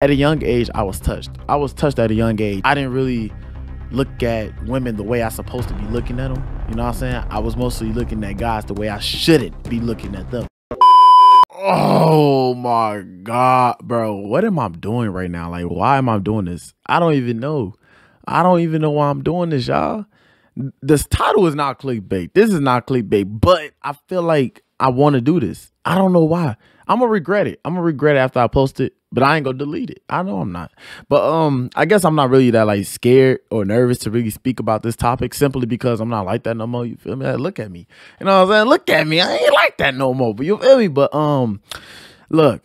At a young age, I was touched. I was touched at a young age. I didn't really look at women the way I supposed to be looking at them. You know what I'm saying? I was mostly looking at guys the way I shouldn't be looking at them. Oh my god, bro. What am I doing right now? Like, why am I doing this? I don't even know. I don't even know why I'm doing this, y'all. This title is not clickbait. This is not clickbait, but I feel like I want to do this. I don't know why. I'm gonna regret it. I'm gonna regret it after I post it, but I ain't gonna delete it. I know I'm not. But um, I guess I'm not really that like scared or nervous to really speak about this topic simply because I'm not like that no more. You feel me? Like, look at me. You know what I'm saying? Look at me. I ain't like that no more. But you feel me? But um, look.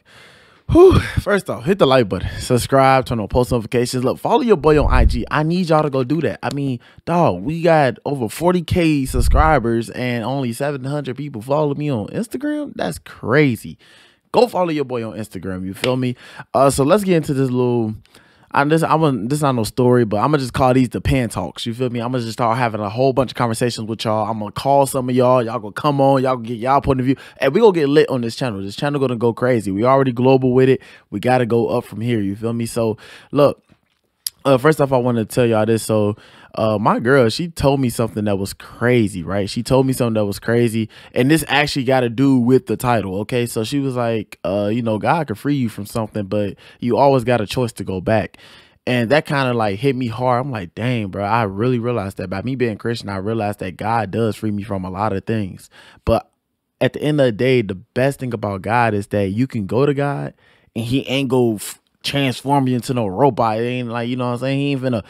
Whew, first off, hit the like button, subscribe, turn on post notifications. Look, follow your boy on IG. I need y'all to go do that. I mean, dog, we got over 40k subscribers and only 700 people follow me on Instagram. That's crazy. Go follow your boy on Instagram. You feel me? Uh, so let's get into this little. I'm this I'm gonna, this not no story, but I'm gonna just call these the pen talks. You feel me? I'm gonna just start having a whole bunch of conversations with y'all. I'm gonna call some of y'all. Y'all gonna come on. Y'all gonna get y'all point of view, and we gonna get lit on this channel. This channel gonna go crazy. We already global with it. We gotta go up from here. You feel me? So look, uh, first off, I want to tell y'all this. So uh, my girl, she told me something that was crazy, right? She told me something that was crazy, and this actually got to do with the title, okay? So she was like, uh, you know, God can free you from something, but you always got a choice to go back. And that kind of like hit me hard. I'm like, dang, bro, I really realized that by me being Christian, I realized that God does free me from a lot of things. But at the end of the day, the best thing about God is that you can go to God and he ain't go transform you into no robot. It ain't like, you know what I'm saying? He ain't finna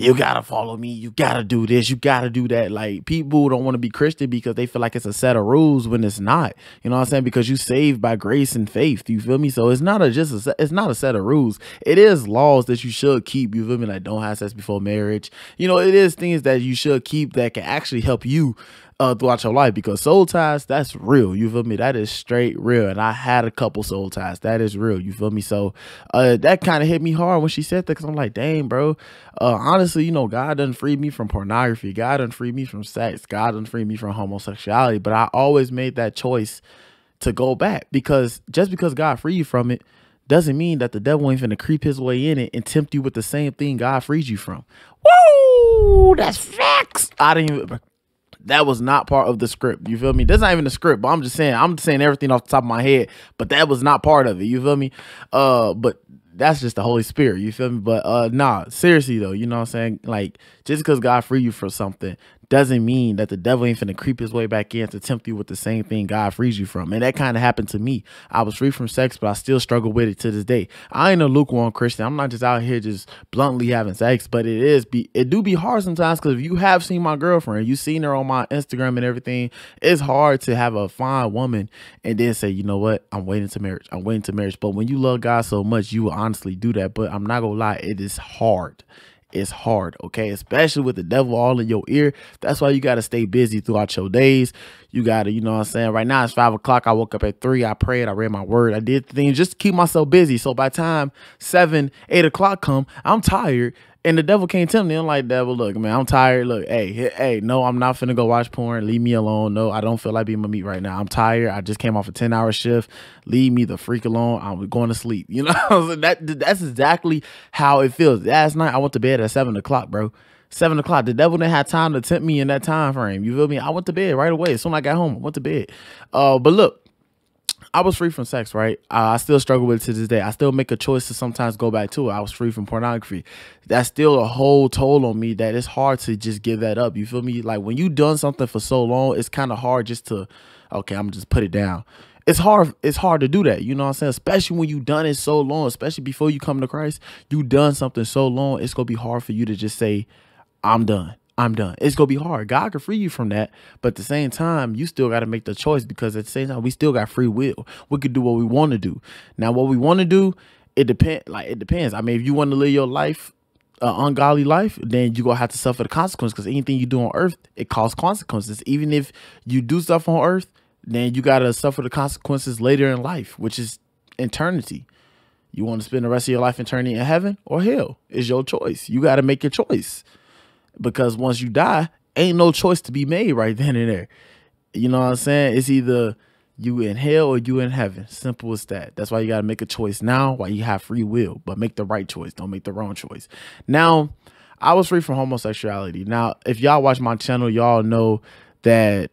you gotta follow me, you gotta do this, you gotta do that. Like people don't want to be Christian because they feel like it's a set of rules when it's not. You know what I'm saying? Because you saved by grace and faith. Do you feel me? So it's not a just a it's not a set of rules. It is laws that you should keep. You feel me? Like don't have sex before marriage. You know, it is things that you should keep that can actually help you uh, throughout your life because soul ties that's real. You feel me? That is straight real. And i had a couple soul ties. That is real. You feel me? So uh, that kind of hit me hard when she said that because i'm like dang bro. Uh, honestly you know god doesn't free me from pornography. God doesn't free me from sex. God doesn't free me from homosexuality. But i always made that choice to go back because just because god free you from it doesn't mean that the devil ain't finna creep his way in it and tempt you with the same thing God frees you from. Woo! That's facts. I didn't even that was not part of the script. You feel me? That's not even the script, but I'm just saying, I'm just saying everything off the top of my head, but that was not part of it. You feel me? Uh, but that's just the Holy Spirit. You feel me? But uh nah, seriously though, you know what I'm saying? Like just because God free you from something doesn't mean that the devil ain't finna creep his way back in to tempt you with the same thing God frees you from. And that kind of happened to me. I was free from sex, but I still struggle with it to this day. I ain't a lukewarm Christian. I'm not just out here just bluntly having sex, but it is be it do be hard sometimes because if you have seen my girlfriend, you seen her on my Instagram and everything, it's hard to have a fine woman and then say, you know what, I'm waiting to marriage. I'm waiting to marriage. But when you love God so much, you will honestly do that. But I'm not gonna lie, it is hard it's hard, okay? Especially with the devil all in your ear. That's why you got to stay busy throughout your days. You got to, you know what I'm saying? Right now it's 5 o'clock. I woke up at 3. I prayed. I read my word. I did things just to keep myself busy. So by time 7, 8 o'clock come, I'm tired and the devil can't tell me. I'm like, devil, look, man, I'm tired. Look, hey, hey, no, I'm not finna go watch porn. Leave me alone. No, I don't feel like being my meat right now. I'm tired. I just came off a 10 hour shift. Leave me the freak alone. I'm going to sleep. You know, that that's exactly how it feels. Last night I went to bed at seven o'clock, bro. Seven o'clock. The devil didn't have time to tempt me in that time frame. You feel me? I went to bed right away. As soon as I got home, I went to bed. Uh, but look, I was free from sex, right? Uh, I still struggle with it to this day. I still make a choice to sometimes go back to it. I was free from pornography. That's still a whole toll on me that it's hard to just give that up. You feel me? Like when you done something for so long, it's kind of hard just to, okay, I'm just put it down. It's hard. It's hard to do that. You know what I'm saying? Especially when you done it so long, especially before you come to Christ, you done something so long. It's gonna be hard for you to just say, I'm done. I'm done. It's gonna be hard. God can free you from that, but at the same time, you still got to make the choice because at the same time, we still got free will. We could do what we want to do. Now, what we want to do, it depend. Like it depends. I mean, if you want to live your life, uh, ungodly life, then you gonna have to suffer the consequences. Because anything you do on earth, it causes consequences. Even if you do stuff on earth, then you gotta suffer the consequences later in life, which is eternity. You want to spend the rest of your life eternity in heaven or hell? Is your choice. You got to make your choice because once you die, ain't no choice to be made right then and there. You know what I'm saying? It's either You in hell or you in heaven. Simple as that. That's why you gotta make a choice now while you have free will, but make the right choice. Don't make the wrong choice. Now, I was free from homosexuality. Now, if y'all watch my channel, y'all know that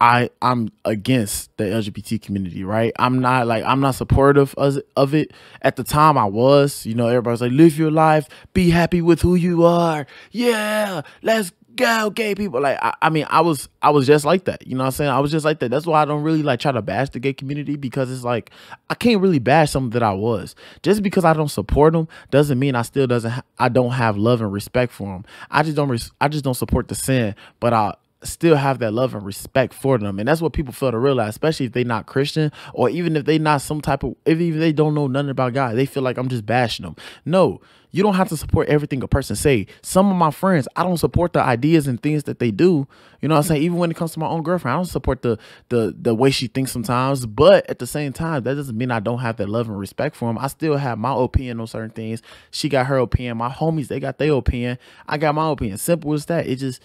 I I'm against the LGBT community, right? I'm not like I'm not supportive of, of it. At the time I was, you know, everybody's like live your life, be happy with who you are. Yeah, let's go gay people. Like I, I mean, I was I was just like that. You know what I'm saying? I was just like that. That's why I don't really like try to bash the gay community because it's like I can't really bash something that I was. Just because I don't support them doesn't mean I still doesn't I don't have love and respect for them. I just don't I just don't support the sin, but I still have that love and respect for them. And that's what people fail to realize especially if they not christian or even if they not some type of if even they don't know nothing about god they feel like i'm just bashing them. No you don't have to support everything a person say. Some of my friends i don't support the ideas and things that they do. You know what i'm saying? Even when it comes to my own girlfriend i don't support the the the way she thinks sometimes. But at the same time that doesn't mean i don't have that love and respect for them i still have my opinion on certain things. She got her opinion. My homies they got their opinion. I got my opinion. Simple as that. It just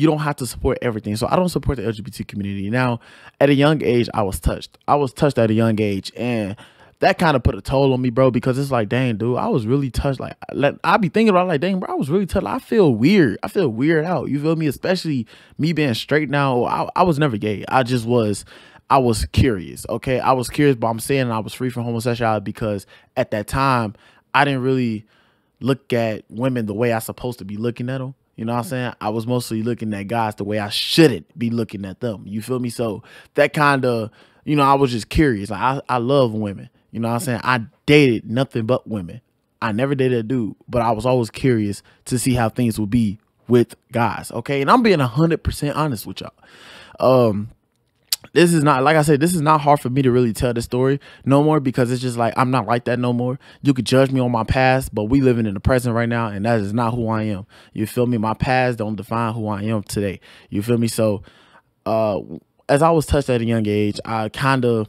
you don't have to support everything. So I don't support the LGBT community. Now, at a young age, I was touched. I was touched at a young age, and that kind of put a toll on me, bro. Because it's like, dang, dude, I was really touched. Like, I be thinking about, like, dang, bro, I was really touched. I feel weird. I feel weird out. You feel me? Especially me being straight now. I, I was never gay. I just was. I was curious. Okay, I was curious, but I'm saying I was free from homosexuality because at that time I didn't really look at women the way I supposed to be looking at them. You know what I'm saying? I was mostly looking at guys the way I shouldn't be looking at them. You feel me? So that kind of, you know, I was just curious. Like I, I love women. You know what I'm saying? I dated nothing but women. I never dated a dude, but I was always curious to see how things would be with guys. Okay. And I'm being hundred percent honest with y'all. Um, this is not like I said, this is not hard for me to really tell the story no more because it's just like I'm not like that no more. You could judge me on my past, but we living in the present right now, and that is not who I am. You feel me? My past don't define who I am today. You feel me? So uh as I was touched at a young age, I kind of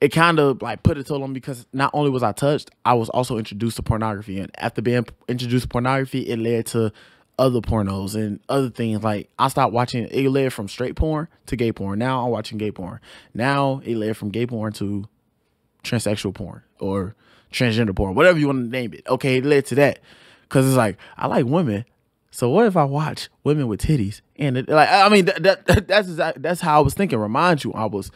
it kind of like put a toll on me because not only was I touched, I was also introduced to pornography. And after being introduced to pornography, it led to other pornos and other things. Like I stopped watching it led from straight porn to gay porn. Now I'm watching gay porn. Now it led from gay porn to transsexual porn or transgender porn, whatever you want to name it. Okay, it led to that. Cause it's like I like women. So what if I watch women with titties? And it, like I mean that, that that's that's how I was thinking. Remind you, I was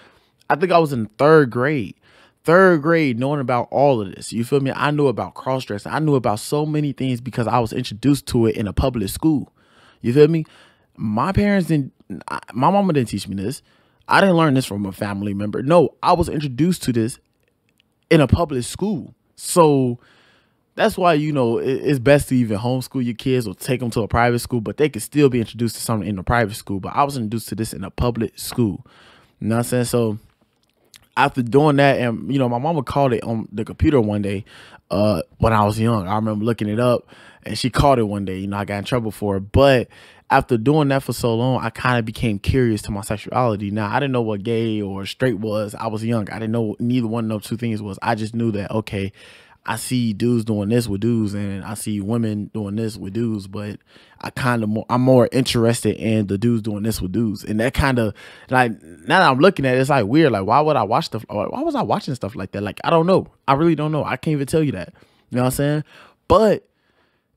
I think I was in third grade third grade knowing about all of this. You feel me? I knew about cross dressing. I knew about so many things because I was introduced to it in a public school. You feel me? My parents didn't, my mama didn't teach me this. I didn't learn this from a family member. No, I was introduced to this in a public school. So that's why, you know, it's best to even homeschool your kids or take them to a private school, but they could still be introduced to something in a private school. But I was introduced to this in a public school. You know what I'm saying? So, after doing that, and you know, my mama called it on the computer one day uh, when I was young. I remember looking it up, and she called it one day. You know, I got in trouble for it, but after doing that for so long, I kind of became curious to my sexuality. Now, I didn't know what gay or straight was. I was young. I didn't know neither one of those two things was. I just knew that okay, I see dudes doing this with dudes and I see women doing this with dudes, but I kind of more I'm more interested in the dudes doing this with dudes. And that kind of like now that I'm looking at it, it's like weird. Like why would I watch stuff why was I watching stuff like that? Like I don't know. I really don't know. I can't even tell you that. You know what I'm saying? But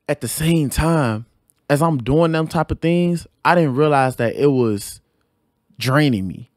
at the same time, as I'm doing them type of things, I didn't realize that it was draining me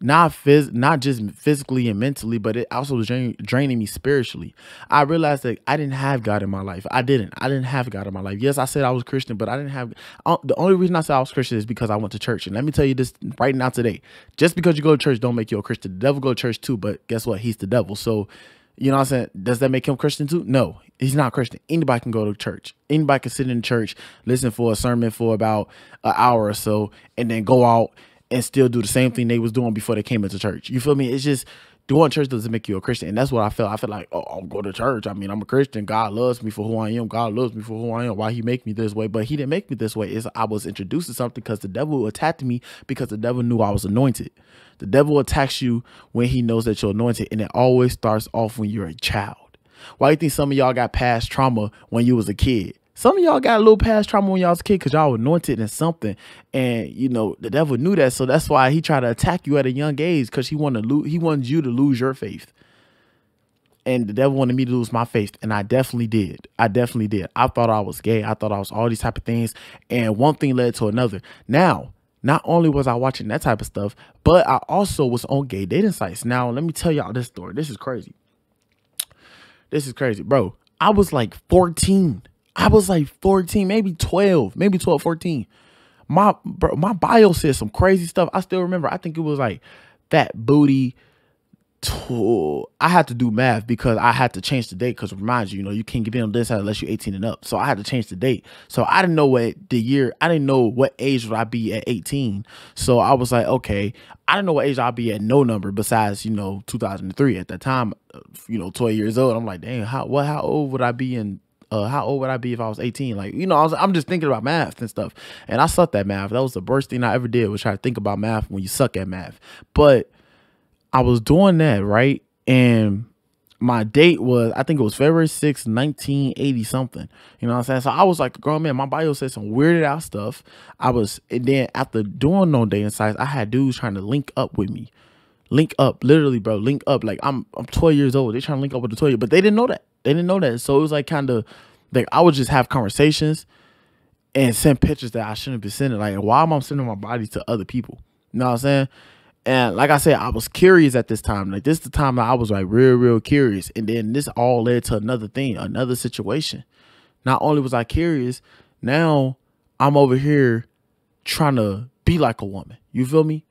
not phys- not just physically and mentally, but it also was draining, draining me spiritually. I realized that I didn't have God in my life. I didn't. I didn't have God in my life. Yes, I said I was Christian, but I didn't have. Uh, the only reason I said I was Christian is because I went to church. And let me tell you this right now today: just because you go to church, don't make you a Christian. The devil go to church too, but guess what? He's the devil. So, you know what I'm saying? Does that make him Christian too? No, he's not Christian. Anybody can go to church. Anybody can sit in church, listen for a sermon for about an hour or so, and then go out and still do the same thing they was doing before they came into church. You feel me? It's just doing church doesn't make you a Christian. And that's what I felt. I felt like, oh, I'll go to church. I mean, I'm a Christian. God loves me for who I am. God loves me for who I am. Why he make me this way? But he didn't make me this way. Is I was introduced to something because the devil attacked me because the devil knew I was anointed. The devil attacks you when he knows that you're anointed. And it always starts off when you're a child. Why do you think some of y'all got past trauma when you was a kid? Some of y'all got a little past trauma when y'all was a kid because y'all were anointed in something, and you know the devil knew that, so that's why he tried to attack you at a young age because he wanted to lose, he wanted you to lose your faith, and the devil wanted me to lose my faith, and I definitely did. I definitely did. I thought I was gay. I thought I was all these type of things, and one thing led to another. Now, not only was I watching that type of stuff, but I also was on gay dating sites. Now, let me tell y'all this story. This is crazy. This is crazy, bro. I was like 14 I was like 14, maybe 12, maybe 12, 14. My bro, my bio said some crazy stuff. I still remember. I think it was like fat booty. I had to do math because I had to change the date. Because remind you, you know, you can't get in on this side unless you're 18 and up. So I had to change the date. So I didn't know what the year. I didn't know what age would I be at 18. So I was like, okay, I didn't know what age I'd be at no number besides you know 2003 at that time. Uh, you know, 12 years old. I'm like, dang, how what how old would I be in uh, how old would I be if I was 18? Like, you know, I was, I'm just thinking about math and stuff. And I sucked at math. That was the worst thing I ever did was try to think about math when you suck at math. But I was doing that, right? And my date was, I think it was February 6, 1980 something. You know what I'm saying? So I was like grown man. My bio said some weirded out stuff. I was, and then after doing no dating sites, I had dudes trying to link up with me. Link up, literally, bro. Link up. Like I'm I'm 12 years old. They trying to link up with the 12 year, but they didn't know that. They didn't know that. So it was like kind of like I would just have conversations and send pictures that I shouldn't be sending. Like, why am I sending my body to other people? You know what I'm saying? And like I said, I was curious at this time. Like this is the time that I was like real, real curious. And then this all led to another thing, another situation. Not only was I curious, now I'm over here trying to be like a woman. You feel me?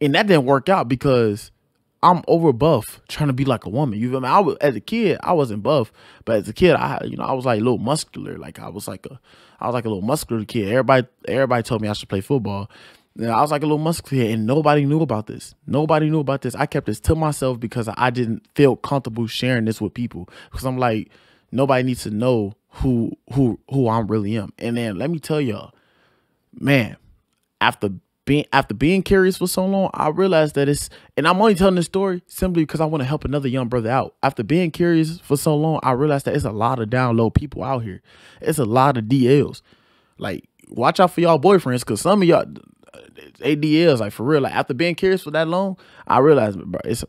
And that didn't work out because I'm over buff trying to be like a woman. You feel me? I was as a kid, I wasn't buff, but as a kid, I you know I was like a little muscular. Like I was like a I was like a little muscular kid. Everybody everybody told me I should play football. And I was like a little muscular and nobody knew about this. Nobody knew about this. I kept this to myself because I didn't feel comfortable sharing this with people. Because I'm like, nobody needs to know who who who I am really am. And then let me tell y'all, man, after being after being curious for so long, I realized that it's and I'm only telling this story simply because I want to help another young brother out. After being curious for so long, I realized that it's a lot of down low people out here. It's a lot of DLs. Like, watch out for y'all boyfriends, cause some of y'all ADLs, like for real. Like after being curious for that long, I realized, bro, it's a,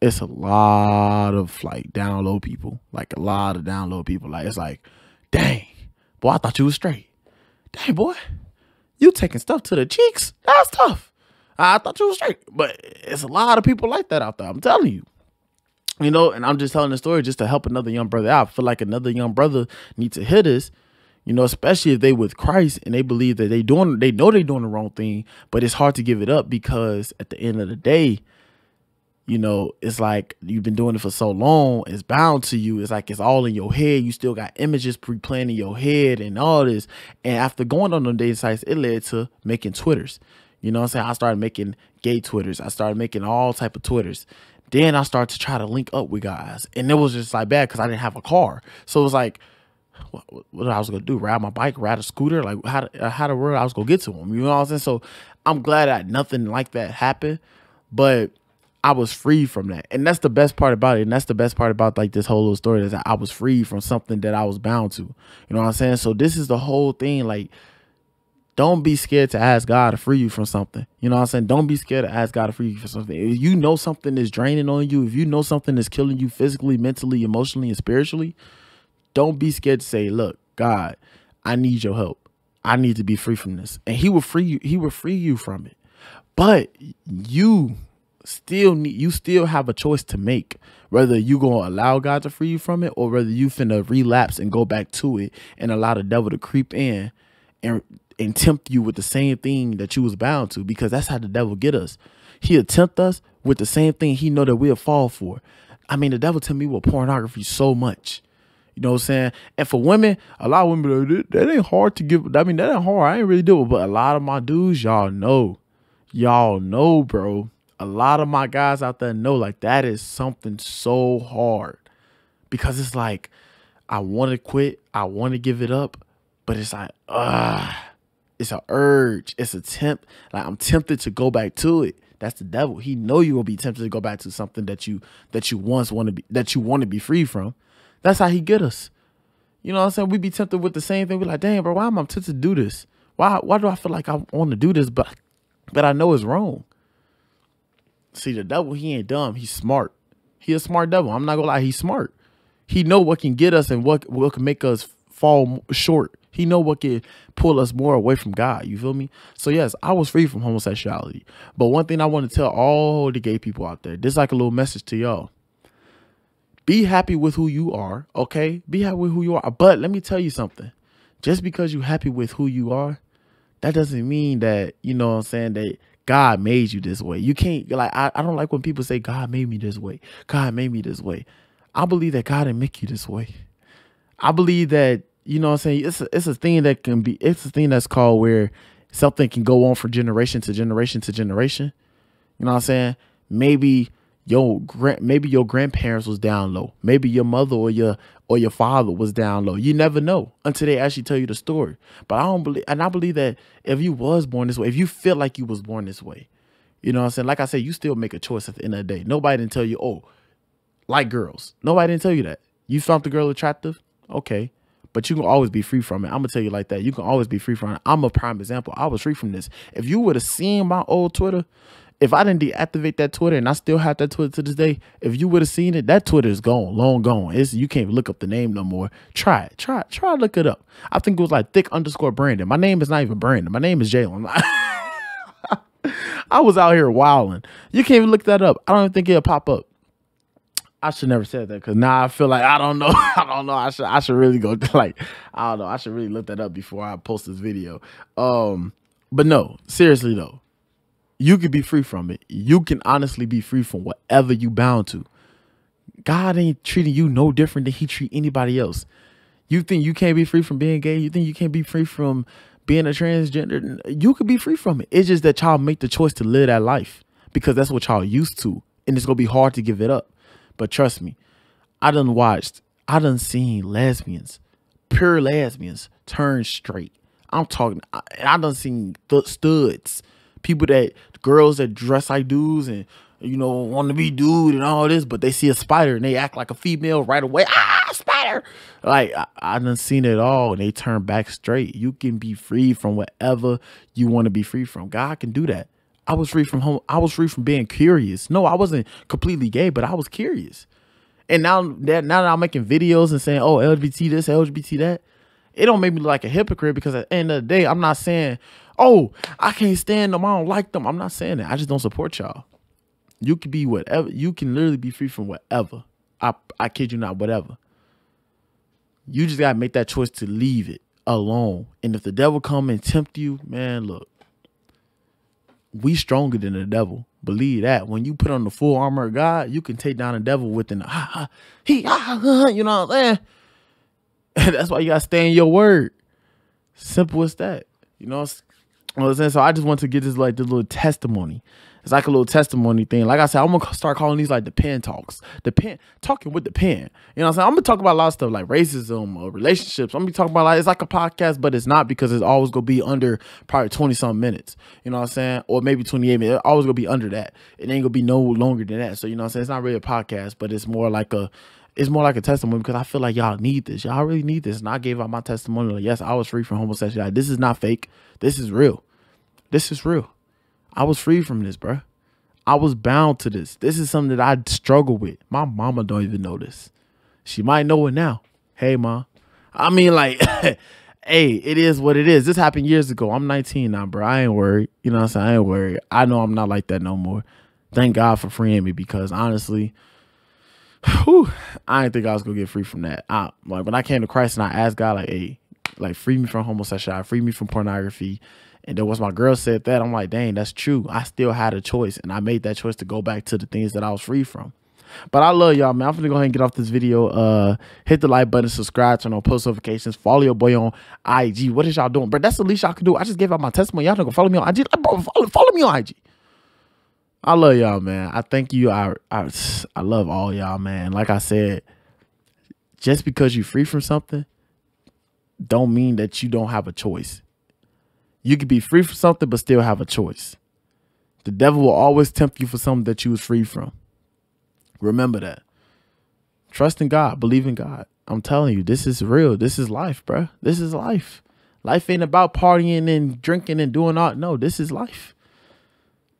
it's a lot of like down low people. Like a lot of down low people. Like it's like, dang, boy, I thought you was straight. Dang, boy. You taking stuff to the cheeks? That's tough. I thought you was straight, but it's a lot of people like that out there. I'm telling you. You know, and I'm just telling the story just to help another young brother out. I feel like another young brother needs to hear this, you know, especially if they with Christ and they believe that they doing they know they doing the wrong thing, but it's hard to give it up because at the end of the day, you know, it's like you've been doing it for so long, it's bound to you. It's like it's all in your head. You still got images pre-planned in your head and all this. And after going on them dating sites, it led to making Twitters. You know I'm saying? I started making gay Twitters. I started making all type of Twitters. Then I started to try to link up with guys. And it was just like bad because I didn't have a car. So it was like, what, what I was gonna do? Ride my bike, ride a scooter? Like how how the world I was gonna get to them? You know what I'm saying? So I'm glad that nothing like that happened. But I was free from that. And that's the best part about it. And that's the best part about like this whole little story is that I was free from something that I was bound to. You know what I'm saying? So this is the whole thing. Like, don't be scared to ask God to free you from something. You know what I'm saying? Don't be scared to ask God to free you from something. If you know something is draining on you, if you know something is killing you physically, mentally, emotionally, and spiritually, don't be scared to say, look, God, I need your help. I need to be free from this. And he will free you, he will free you from it. But you still need you still have a choice to make whether you gonna allow God to free you from it or whether you finna relapse and go back to it and allow the devil to creep in and and tempt you with the same thing that you was bound to because that's how the devil get us. He'll tempt us with the same thing he know that we'll fall for. I mean, the devil tell me with pornography so much. You know what I'm saying? And for women, a lot of women that ain't hard to give. I mean, that ain't hard. I ain't really do it. But a lot of my dudes, y'all know. Y'all know, bro a lot of my guys out there know like that is something so hard because it's like I want to quit, I want to give it up, but it's like ah, it's an urge, it's a tempt. Like I'm tempted to go back to it. That's the devil. He know you will be tempted to go back to something that you that you once want to be that you want to be free from. That's how he get us. You know what I'm saying? We be tempted with the same thing. We're like, damn, bro, why am I tempted to do this? Why why do I feel like I want to do this, but but I know it's wrong? See, the devil, he ain't dumb. He's smart. He a smart devil. I'm not gonna lie, he's smart. He know what can get us and what what can make us fall short. He know what can pull us more away from God. You feel me? So yes, I was free from homosexuality. But one thing I want to tell all the gay people out there, this like a little message to y'all. Be happy with who you are, okay? Be happy with who you are. But let me tell you something. Just because you're happy with who you are, that doesn't mean that, you know what I'm saying, that God made you this way. You can't like I, I don't like when people say God made me this way. God made me this way. I believe that God didn't make you this way. I believe that, you know what I'm saying, it's a, it's a thing that can be it's a thing that's called where something can go on from generation to generation to generation. You know what I'm saying? Maybe your grand maybe your grandparents was down low. Maybe your mother or your or your father was down low. You never know until they actually tell you the story. But I don't believe and I believe that if you was born this way, if you feel like you was born this way, you know what I'm saying? Like I said, you still make a choice at the end of the day. Nobody didn't tell you, oh, like girls. Nobody didn't tell you that. You found the girl attractive? Okay. But you can always be free from it. I'm gonna tell you like that. You can always be free from it. I'm a prime example. I was free from this. If you would have seen my old Twitter, if I didn't deactivate that Twitter and I still have that Twitter to this day, if you would have seen it, that Twitter is gone, long gone. It's you can't look up the name no more. Try it, try it, try look it up. I think it was like thick underscore Brandon. My name is not even Brandon. My name is Jaylen. I was out here wilding. You can't even look that up. I don't even think it'll pop up. I should never said that because now I feel like I don't know. I don't know. I should I should really go like I don't know. I should really look that up before I post this video. Um, but no, seriously though, you can be free from it. You can honestly be free from whatever you bound to. God ain't treating you no different than he treat anybody else. You think you can't be free from being gay? You think you can't be free from being a transgender? You could be free from it. It's just that y'all make the choice to live that life because that's what y'all used to. And it's gonna be hard to give it up. But trust me, I done watched, I done seen lesbians, pure lesbians turn straight. I'm talking, I, I done seen th studs, people that, girls that dress like dudes and, you know, want to be dude and all this, but they see a spider and they act like a female right away. Ah, spider! Like, I, I done seen it all and they turn back straight. You can be free from whatever you want to be free from. God can do that. I was free from home. I was free from being curious. No, I wasn't completely gay, but I was curious. And now that now that I'm making videos and saying, "Oh, LGBT this, LGBT that," it don't make me look like a hypocrite because at the end of the day, I'm not saying, "Oh, I can't stand them. I don't like them." I'm not saying that. I just don't support y'all. You can be whatever. You can literally be free from whatever. I I kid you not, whatever. You just gotta make that choice to leave it alone. And if the devil come and tempt you, man, look, we stronger than the devil. Believe that. When you put on the full armor of God, you can take down the devil within the ah, ha ah, ha he ha, ha, you know what I'm saying? And That's why you gotta stay in your word. Simple as that. You know what I'm saying? So I just want to get this like the little testimony it's like a little testimony thing. Like I said, I'm gonna start calling these like the pen talks. The pen talking with the pen. You know what I'm saying? I'm gonna talk about a lot of stuff like racism or relationships. I'm gonna be talking about like it's like a podcast, but it's not because it's always gonna be under probably 20 some minutes. You know what I'm saying? Or maybe 28 minutes. It's always gonna be under that. It ain't gonna be no longer than that. So you know what I'm saying? It's not really a podcast, but it's more like a it's more like a testimony because I feel like y'all need this. Y'all really need this. And I gave out my testimony. Like, yes, I was free from homosexuality. This is not fake. This is real. This is real. I was free from this, bro. I was bound to this. This is something that I struggle with. My mama don't even know this. She might know it now. Hey, mom. I mean, like, hey, it is what it is. This happened years ago. I'm 19 now, bro. I ain't worried. You know what I'm saying? I ain't worried. I know I'm not like that no more. Thank God for freeing me because honestly, whew, I didn't think I was gonna get free from that. I, like when I came to Christ and I asked God, like, hey, like free me from homosexuality, free me from pornography, and then once my girl said that, I'm like, dang, that's true. I still had a choice. And I made that choice to go back to the things that I was free from. But I love y'all, man. I'm gonna go ahead and get off this video. Uh, hit the like button, subscribe, turn on post notifications, follow your boy on IG. What is y'all doing, bro? That's the least y'all can do. I just gave out my testimony. Y'all don't go follow me on IG. Like, bro, follow, follow me on IG. I love y'all, man. I thank you. I, I I love all y'all, man. Like I said, just because you're free from something, don't mean that you don't have a choice. You could be free from something but still have a choice. The devil will always tempt you for something that you was free from. Remember that. Trust in God, believe in God. I'm telling you, this is real. This is life, bro. This is life. Life ain't about partying and drinking and doing all. No, this is life.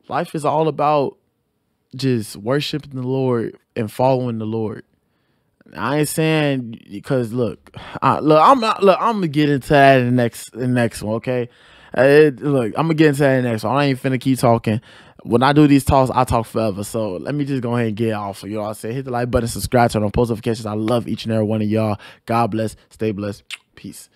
Life is all about just worshiping the Lord and following the Lord. I ain't saying because look, I, look, I'm not look. I'm gonna get into that in the next, the next one. Okay, uh, look, I'm gonna get into that next one. I ain't finna keep talking. When I do these talks, I talk forever. So let me just go ahead and get off. So you all say hit the like button, subscribe, turn on post notifications. I love each and every one of y'all. God bless. Stay blessed. Peace.